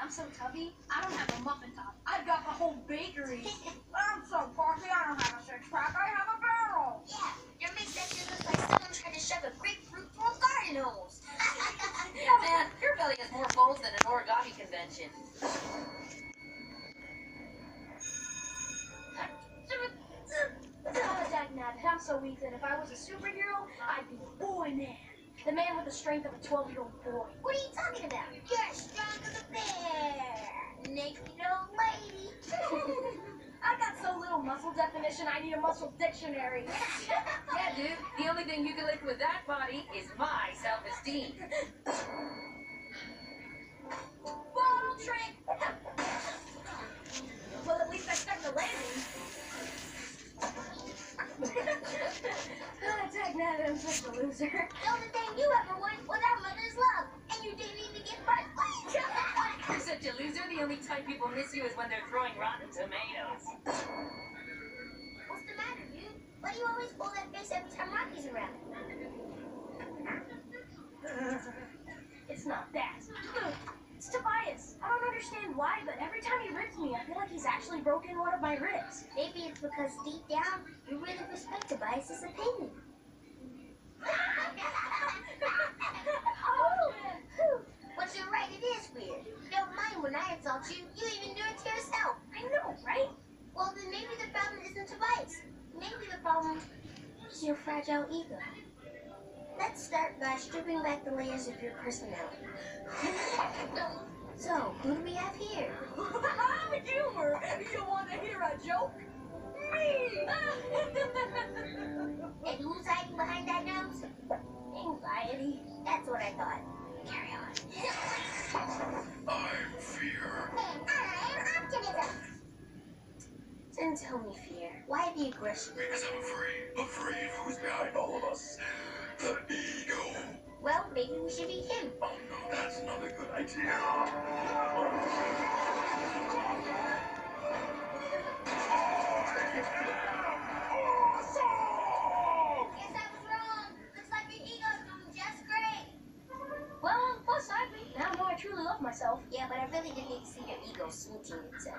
I'm so tubby, I don't have a muffin top. I've got the whole bakery. I'm so I don't have a six pack, I have a barrel. Yeah, your midsection looks like someone to shove a grapefruit garden hose. Yeah, man, your belly has more folds than an origami convention. Oh, I'm so weak that if I was a superhero, I'd be Boy Man. The man with the strength of a 12-year-old boy. What are you talking about? You're strong as a bear. Naked old lady. I got so little muscle definition, I need a muscle dictionary. Yeah, dude, the only thing you can lift with that body is my self-esteem. Bottle trick! Dagnabbit, I'm such a loser. The only thing you ever won was our mother's love, and you didn't even get first place. You're such a loser. The only time people miss you is when they're throwing rotten tomatoes. What's the matter, dude? Why do you always pull that face every time Rocky's around? It's not that. It's Tobias. I don't understand why, but every time he rips me, I feel like he's actually broken one of my ribs. Maybe it's because deep down you really respect Tobias' opinion. Oh, But you're right, it is weird. You don't mind when I insult you. You even do it to yourself. I know, right? Well, then maybe the problem isn't Tobias. Maybe the problem is your fragile ego. Let's start by stripping back the layers of your personality. so, who do we have here? I'm Humor. You want to hear a joke? Me. And who's hiding I thought. Carry on. I'm fear. And I'm optimism. Then tell me, Fear, why the aggression? Because I'm afraid. Afraid of who's behind all of us. The ego. Well, maybe we should be him. Oh no, that's not a good idea.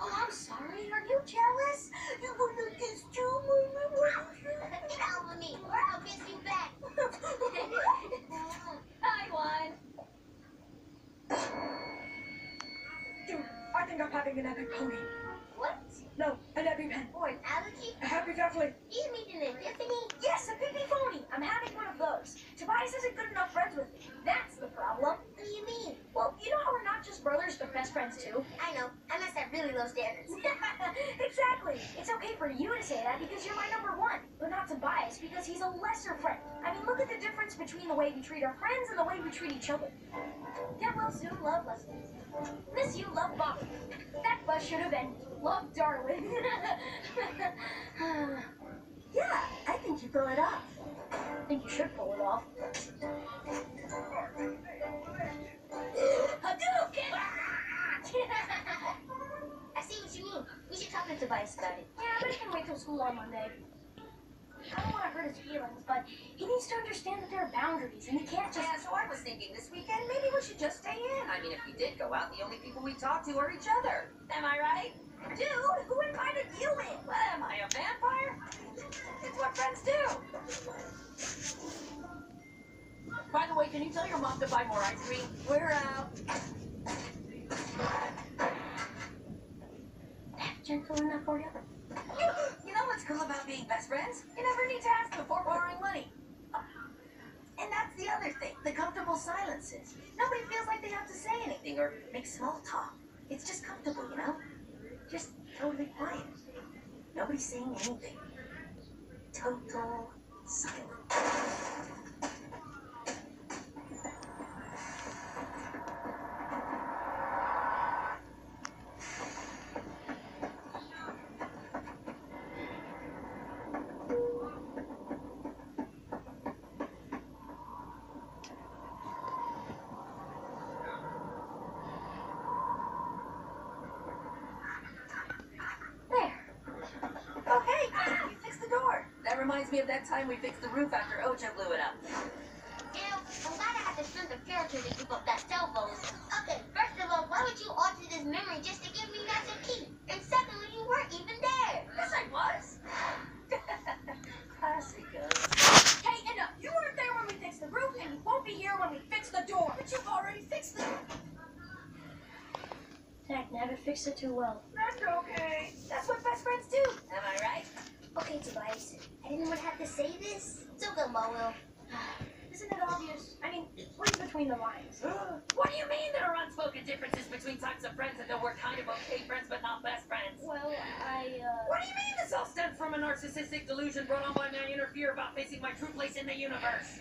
Oh, I'm sorry. Are you jealous? You gonna kiss too, Get out with me, or I'll kiss you back. I won. Dude, I think I'm having an epic pony. what? No, an EpiPen. Or an allergy? A happy. Do you mean an epiphany? Yes, a pippy phony. I'm having one of those. Tobias isn't good enough friends with me. That's the problem. What do you mean? Well, you know how we're not just brothers, but best friends too? I know. I must have really low standards. exactly. It's okay for you to say that because you're my number one, but not Tobias because he's a lesser friend. I mean, look at the difference between the way we treat our friends and the way we treat each other. Get well soon, love Leslie. Miss you, love Bob. That bus should have ended. Love Darwin. yeah, I think you pull it off. I think you should pull it off. We should talk to Tobias about it. Yeah, but he can wait till school on Monday. I don't want to hurt his feelings, but he needs to understand that there are boundaries, and he can't just. Yeah, so I was thinking this weekend maybe we should just stay in. I mean, if we did go out, the only people we talk to are each other. Am I right? Dude, who invited you in? What am I, a vampire? It's what friends do. By the way, can you tell your mom to buy more ice cream? We're out. Gentle enough for you. You know what's cool about being best friends? You never need to ask before borrowing money. And that's the other thing, the comfortable silences. Nobody feels like they have to say anything or make small talk. It's just comfortable, you know? Just totally quiet. Nobody's saying anything. Total silence. There. Oh, hey, you fixed the door. That reminds me of that time we fixed the roof after Ocho blew it up. Ew, I'm glad I had the strength of character to keep up that cell phone. Okay, first of all, why would you alter this memory just to give me Master Key? And secondly, you weren't even there. Yes, I was. Classic us. Hey, enough! You weren't there when we fixed the roof, and you won't be here when we fix the door. But you've already fixed it. Heck, never fixed it too well. That's okay. That's what best friends do. Am I right? Okay, Tobias, I didn't even have to say this. It's okay, Will. Isn't it obvious? I mean, read between the lines. what do you mean there are unspoken differences between types of friends and that we're kind of okay friends but not best friends? Well, I, uh... What do you mean this all stems from a narcissistic delusion brought on by my inner fear about facing my true place in the universe?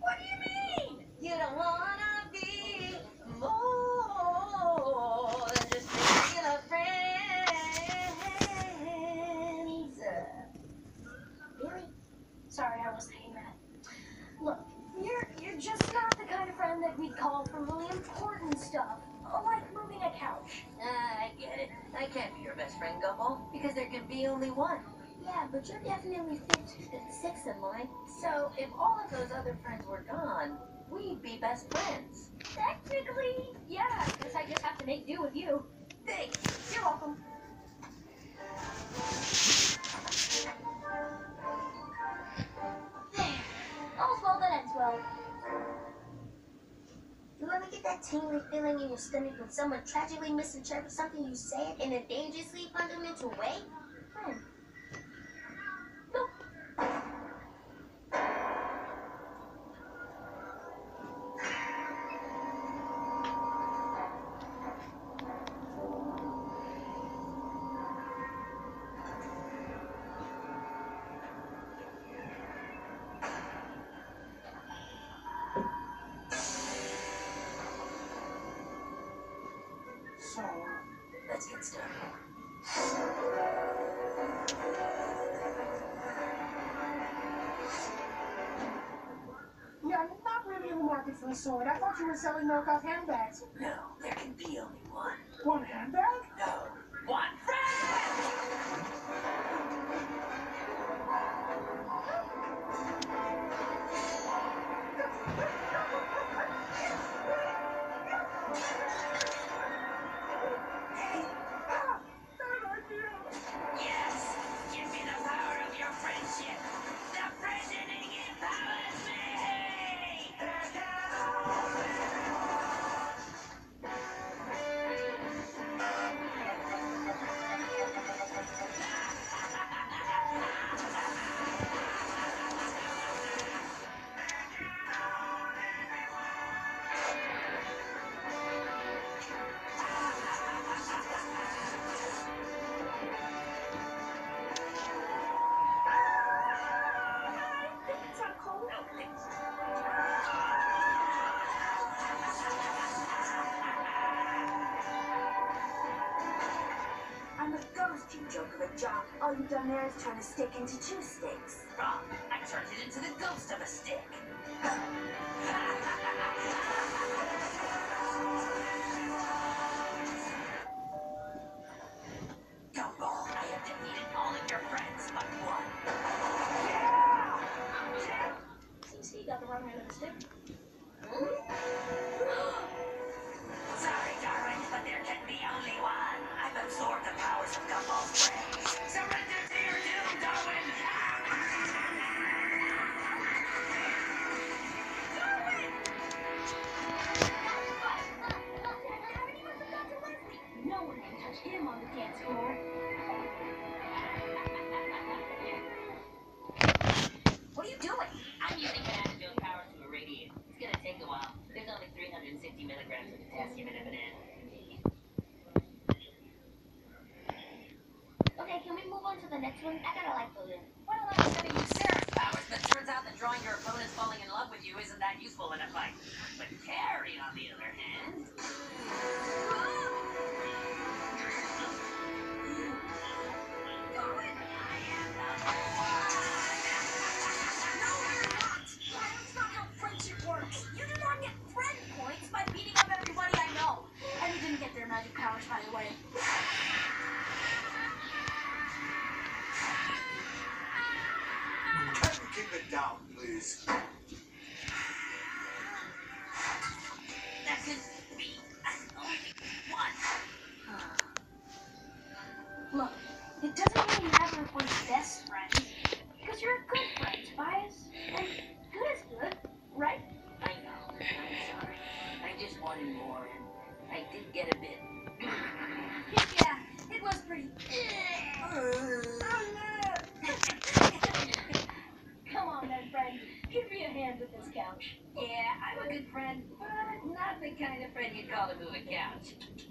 What do you mean? You don't wanna be more than just regular friends. Really? Sorry, I wasn't saying that. Look, you're just not the kind of friend that we'd call for really important stuff, like moving a couch. Ah, I get it. I can't be your best friend, Gumball, because there can be only one. Yeah, but you're definitely fifth and sixth in line. So if all of those other friends were gone, we'd be best friends. Technically, yeah, guess I just have to make do with you. Thanks. You're welcome. Get that tingly feeling in your stomach when someone tragically misinterprets something you said in a dangerously fundamental way? Let's get started. Yeah, not really in the market for a sword. I thought you were selling knockoff handbags. No, joke of a job. All you've done there is turn a stick into two sticks. Wrong. I turned it into the ghost of a stick. Gumball, I have defeated all of your friends but one. CC got the wrong end of the stick. Next one? I got a light balloon. Well, I was gonna use Sarah's powers, but turns out that drawing your opponents falling in love with you isn't that useful in a fight. But Carrie, on the other hand... call move a couch.